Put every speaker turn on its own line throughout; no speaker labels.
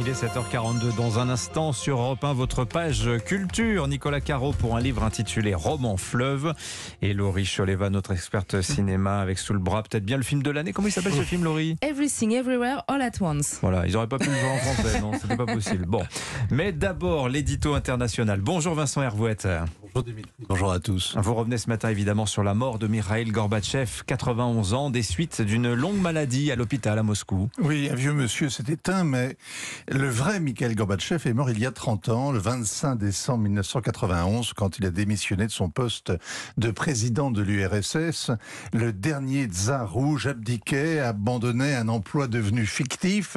Il est 7h42 dans un instant sur Europe 1, votre page culture. Nicolas Caro pour un livre intitulé Roman fleuve. Et Laurie Choleva, notre experte cinéma avec sous le bras peut-être bien le film de l'année. Comment il s'appelle ce film, Laurie?
Everything Everywhere All at Once.
Voilà, ils n'auraient pas pu le voir en français, non, c'était pas possible. Bon, mais d'abord l'édito international. Bonjour Vincent Hervouette.
Bonjour Dimitri. Bonjour à tous.
Vous revenez ce matin évidemment sur la mort de Mikhail Gorbatchev, 91 ans, des suites d'une longue maladie à l'hôpital à Moscou.
Oui, un vieux monsieur s'est éteint, mais le vrai Mikhail Gorbatchev est mort il y a 30 ans, le 25 décembre 1991, quand il a démissionné de son poste de président de l'URSS. Le dernier tsar rouge abdiquait, abandonnait un emploi devenu fictif,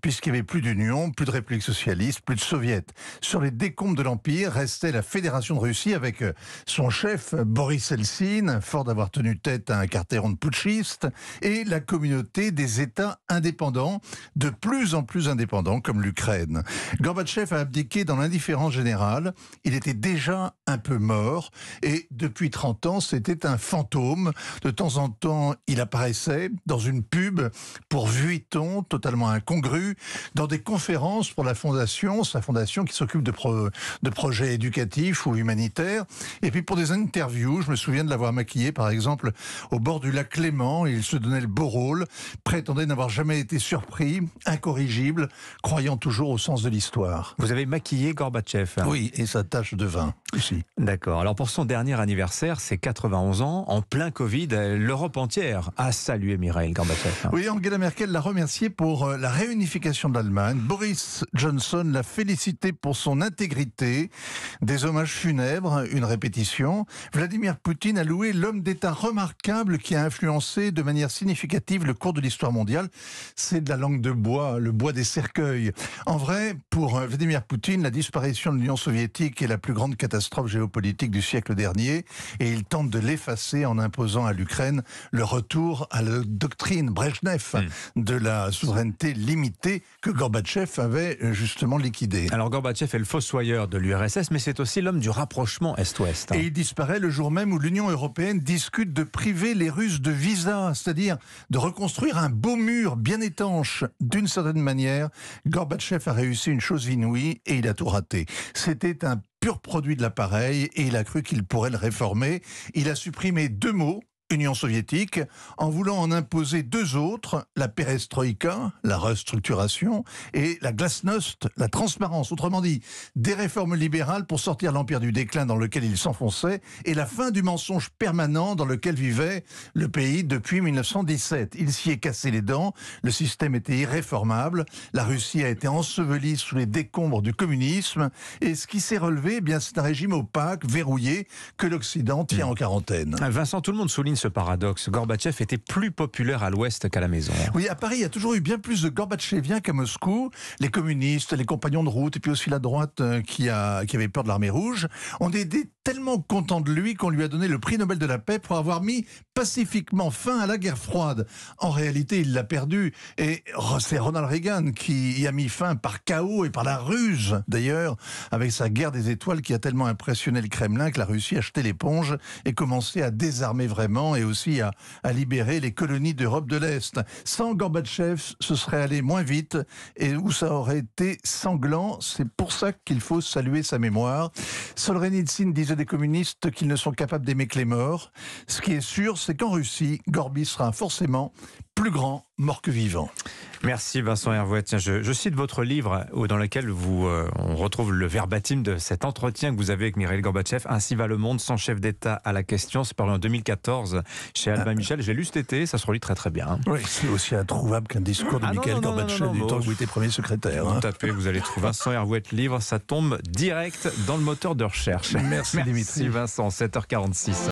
puisqu'il n'y avait plus d'Union, plus de République socialiste, plus de Soviet. Sur les décombres de l'Empire restait la Fédération de Russie avec son chef Boris Eltsine, fort d'avoir tenu tête à un carteron de putschistes, et la communauté des États indépendants, de plus en plus indépendants, comme l'Ukraine. Gorbatchev a abdiqué dans l'indifférence générale. Il était déjà un peu mort, et depuis 30 ans, c'était un fantôme. De temps en temps, il apparaissait dans une pub pour Vuitton, totalement incongru, dans des conférences pour la fondation, sa fondation qui s'occupe de, pro- de projets éducatifs ou humanitaires, et puis pour des interviews, je me souviens de l'avoir maquillé, par exemple, au bord du lac Clément, il se donnait le beau rôle, prétendait n'avoir jamais été surpris, incorrigible, croyant toujours au sens de l'histoire.
Vous avez maquillé Gorbatchev.
Oui, et sa tache de vin
D'accord. Alors pour son dernier anniversaire, c'est 91 ans, en plein Covid, euh, l'Europe entière a salué Mikhail Gorbatchev.
Oui, Angela Merkel l'a remercié pour euh, la réunification de l'Allemagne. Boris Johnson l'a félicité pour son intégrité. Des hommages funèbres, une répétition. Vladimir Poutine a loué l'homme d'État remarquable qui a influencé de manière significative le cours de l'histoire mondiale. C'est de la langue de bois, le bois des cercueils. En vrai, pour euh, Vladimir Poutine, la disparition de l'Union soviétique est la plus grande catastrophe géopolitique du siècle dernier et il tente de l'effacer en imposant à l'Ukraine le retour à la doctrine Brezhnev de la souveraineté limitée que Gorbatchev avait euh, justement liquidée.
Alors Gorbatchev est le fossoyeur de l'URSS, mais c'est aussi l'homme du rapprochement Est-Ouest.
Et il disparaît le jour même où l'Union européenne discute de priver les Russes de visa, c'est-à-dire de reconstruire un beau mur bien étanche. D'une certaine manière, Gorbatchev a réussi une chose inouïe et il a tout raté. C'était un pur produit de l'appareil et il a cru qu'il pourrait le réformer. Il a supprimé deux mots. Union soviétique, en voulant en imposer deux autres, la perestroïka, la restructuration, et la glasnost, la transparence. Autrement dit, des réformes libérales pour sortir l'empire du déclin dans lequel il s'enfonçait et la fin du mensonge permanent dans lequel vivait le pays depuis 1917. Il s'y est cassé les dents, le système était irréformable, la Russie a été ensevelie sous les décombres du communisme, et ce qui s'est relevé, eh bien, c'est un régime opaque, verrouillé, que l'Occident tient en quarantaine.
Vincent, tout le monde souligne ce paradoxe. Gorbatchev était plus populaire à l'Ouest qu'à la maison.
Oui, à Paris, il y a toujours eu bien plus de Gorbatcheviens qu'à Moscou. Les communistes, les compagnons de route, et puis aussi la droite euh, qui, qui avait peur de l'armée rouge, ont été tellement contents de lui qu'on lui a donné le prix Nobel de la paix pour avoir mis pacifiquement fin à la guerre froide. En réalité, il l'a perdu. Et c'est Ronald Reagan qui y a mis fin par chaos et par la ruse, d'ailleurs, avec sa guerre des étoiles qui a tellement impressionné le Kremlin que la Russie a jeté l'éponge et commencé à désarmer vraiment et aussi à, à libérer les colonies d'Europe de l'Est. Sans Gorbatchev, ce serait allé moins vite et où ça aurait été sanglant. C'est pour ça qu'il faut saluer sa mémoire. Solzhenitsyn disait des communistes qu'ils ne sont capables d'aimer que les morts. Ce qui est sûr, c'est qu'en Russie, Gorby sera forcément plus grand mort que vivant.
Merci Vincent Hervouet. Tiens, je, je, cite votre livre où, dans lequel vous, euh, on retrouve le verbatim de cet entretien que vous avez avec Mikhail Gorbatchev. Ainsi va le monde sans chef d'État à la question. C'est paru en 2014 chez Albin Michel. J'ai lu cet été, ça se relit très très bien. hein.
Oui, c'est aussi introuvable qu'un discours de
Ah non,
Mikhail
non, non,
Gorbatchev
non, non,
du temps que vous étiez premier secrétaire. hein.
Vous tapez, vous allez trouver Vincent Hervouet livre, ça tombe direct dans le moteur de recherche.
Merci, Dimitri.
Merci Vincent, 7h46.